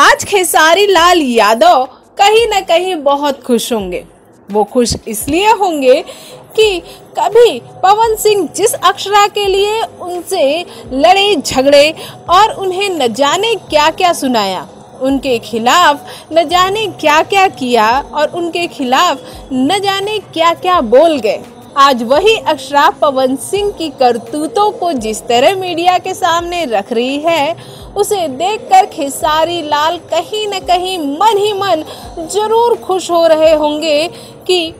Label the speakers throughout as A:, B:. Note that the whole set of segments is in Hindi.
A: आज खेसारी लाल यादव कहीं ना कहीं बहुत खुश होंगे। वो खुश इसलिए होंगे कि कभी पवन सिंह जिस अक्षरा के लिए उनसे लड़े, झगड़े और उन्हें न जाने क्या क्या सुनाया, उनके खिलाफ न जाने क्या क्या किया और उनके खिलाफ न जाने क्या क्या बोल गए। आज वही अक्षरा पवन सिंह की करतूतों को जिस तरह मीडिया के सामने रख रही है, उसे देखकर खेसारी लाल कहीं न कहीं मन ही मन ज़रूर खुश हो रहे होंगे कि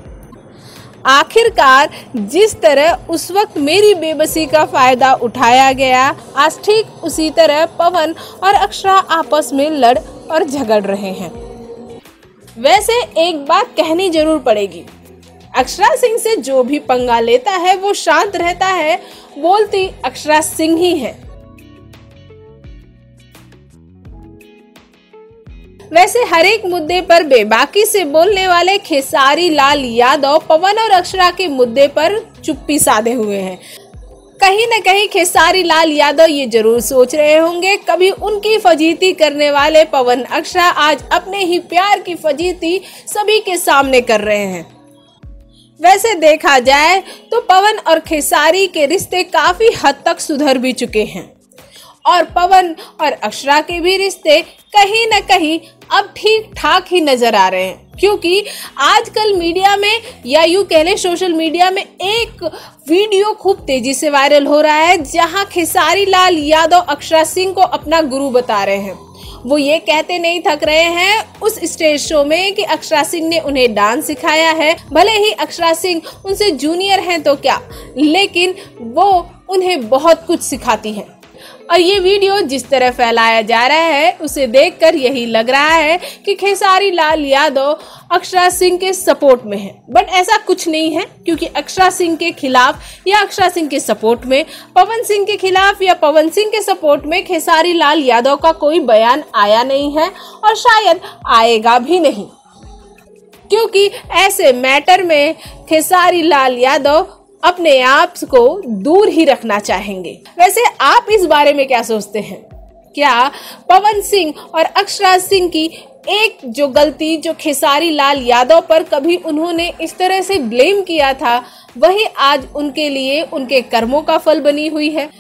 A: आखिरकार जिस तरह उस वक्त मेरी बेबसी का फ़ायदा उठाया गया, आज ठीक उसी तरह पवन और अक्षरा आपस में लड़ और झगड़ रहे हैं। वैसे एक बात कहनी ज़रूर पड़ेगी। अक्षरा सिंह से जो भी पंगा लेता है, वो शांत रहता है, बोलती, अक्षरा सिंह ही है। वैसे हर एक मुद्दे पर बेबाकी से बोलने वाले खेसारी लाल यादव, पवन और अक्षरा के मुद्दे पर चुप्पी साधे हुए हैं। कहीं न कहीं खेसारी लाल यादव ये ज़रूर सोच रहे होंगे, कभी उनकी फजीती करने वाले पवन, अक्षरा आज अपने ही प्यार की फजीती सभी के सामने कर रहे हैं। वैसे देखा जाए तो पवन और खेसारी के रिश्ते काफ़ी हद तक सुधर भी चुके हैं। और पवन और अक्षरा के भी रिश्ते कहीं न कहीं अब ठीक ठाक ही नज़र आ रहे हैं। क्योंकि आजकल मीडिया में या यूँ कह लें सोशल मीडिया में एक वीडियो खूब तेज़ी से वायरल हो रहा है, जहाँ खेसारी लाल यादव अक्षरा सिंह को अपना गुरु बता रहे हैं। वो ये कहते नहीं थक रहे हैं उस स्टेज शो में कि अक्षरा सिंह ने उन्हें डांस सिखाया है। भले ही अक्षरा सिंह उनसे जूनियर हैं तो क्या, लेकिन वो उन्हें बहुत कुछ सिखाती हैं। और ये वीडियो जिस तरह फैलाया जा रहा है, उसे देखकर यही लग रहा है कि खेसारी लाल यादव अक्षरा सिंह के सपोर्ट में है। बट ऐसा कुछ नहीं है, क्योंकि अक्षरा सिंह के खिलाफ या अक्षरा सिंह के सपोर्ट में, पवन सिंह के खिलाफ या पवन सिंह के सपोर्ट में खेसारी लाल यादव का कोई बयान आया नहीं है और शायद आएगा भी नहीं। क्योंकि ऐसे मैटर में खेसारी लाल यादव अपने आप को दूर ही रखना चाहेंगे। वैसे आप इस बारे में क्या सोचते हैं? क्या पवन सिंह और अक्षरा सिंह की एक जो गलती, जो खेसारी लाल यादव पर कभी उन्होंने इस तरह से ब्लेम किया था, वही आज उनके लिए उनके कर्मों का फल बनी हुई है।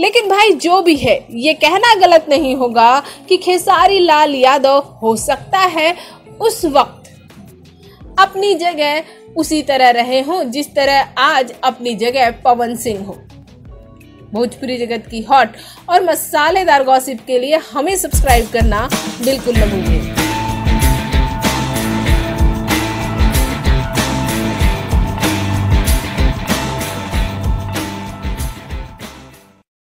A: लेकिन भाई, जो भी है, ये कहना गलत नहीं होगा कि खेसारी लाल यादव हो सकता है उस वक्त। अपनी जगह उसी तरह रहे हों, जिस तरह आज अपनी जगह पवन सिंह हो। भोजपुरी जगत की हॉट और मसालेदार गॉसिप के लिए हमें सब्सक्राइब करना बिल्कुल न भूलिए।